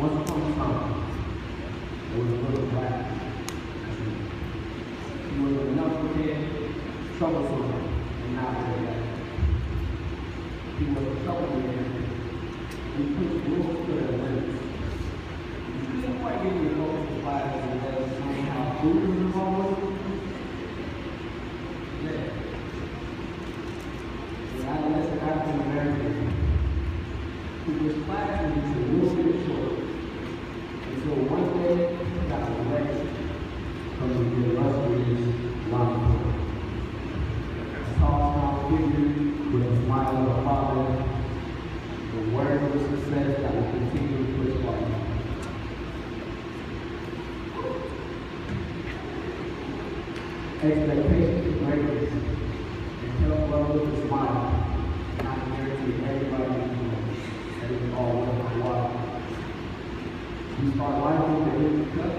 Once upon a time, there was a little black. He was a knucklehead, troublesome, and not bad. He was a troublemaker. He pushed rules to their limits. He couldn't quite get me to go to class and let us know how food was involved. Yeah. The adolescent African American who was class was a with a smile of a father, the word of success that will continue to push forward. Expectations of greatness and tell brothers to smile. And I guarantee everybody the that it's all worth the while. You start life with the empty cup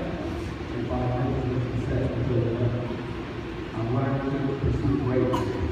and by making the success until the end. I'm learning to pursue greatness,